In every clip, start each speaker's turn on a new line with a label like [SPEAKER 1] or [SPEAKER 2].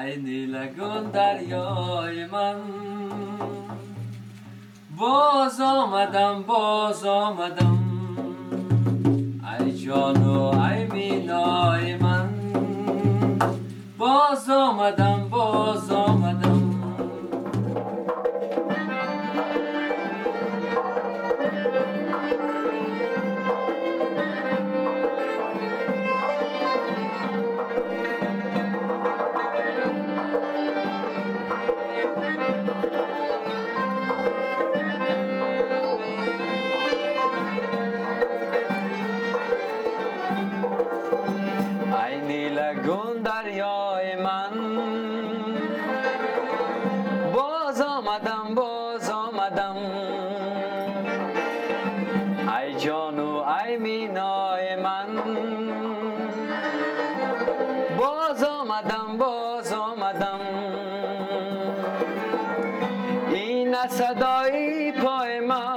[SPEAKER 1] ای نیلگون دریای من باز آمدم باز آمدم ای جان و ای مینای آمدم باز آمدم. ای جان و ای مینای من. باز آمدم باز آمدم. این صدای پای من.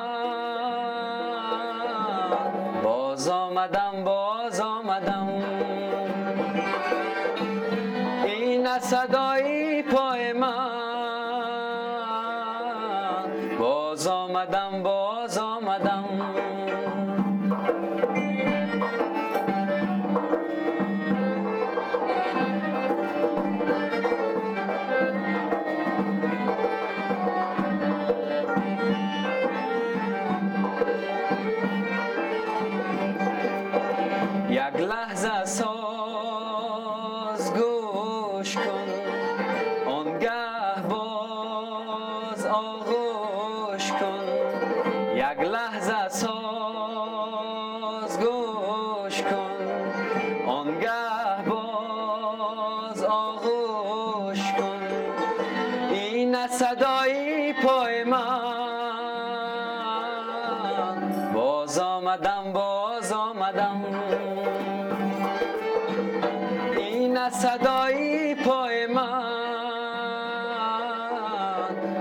[SPEAKER 1] باز آمدم باز آمدم. این صدای پای من. باز آمدم باز آمدم. یک لحظه ساز گوش کن آنگه باز آغوش یک لحظه ساز گوش کن. آنگه باز آغوش کن. این صدای پای من. باز آمدم باز آمدم. این صدای پای من.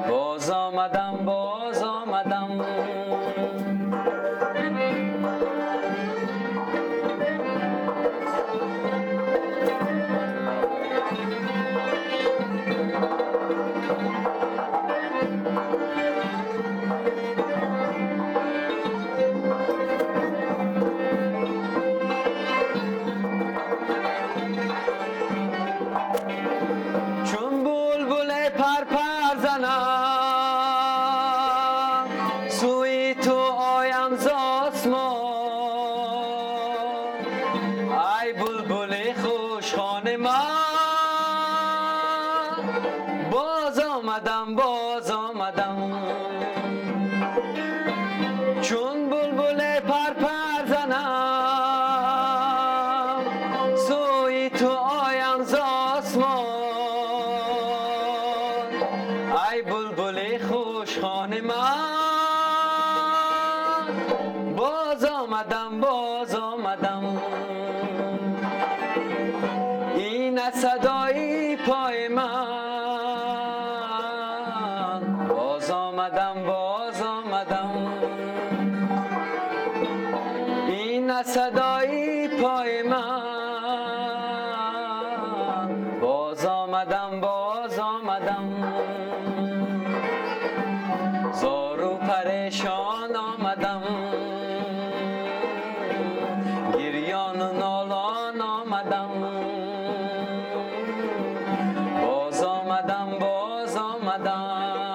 [SPEAKER 1] باز آمدم باز آمدم. پر پر زنم سوی تو آیم ز آسمان. ای بلبل خوشخانه من. باز آمدم باز آمدم. ای بلبل خوشخانه من. باز آمدم باز آمدم. این صدای پای من. باز آمدم باز آمدم. این صدای پای من. باز آمدم باز perişan olmadım Gir yanın olan olmadım Bozulmadan bozulmadan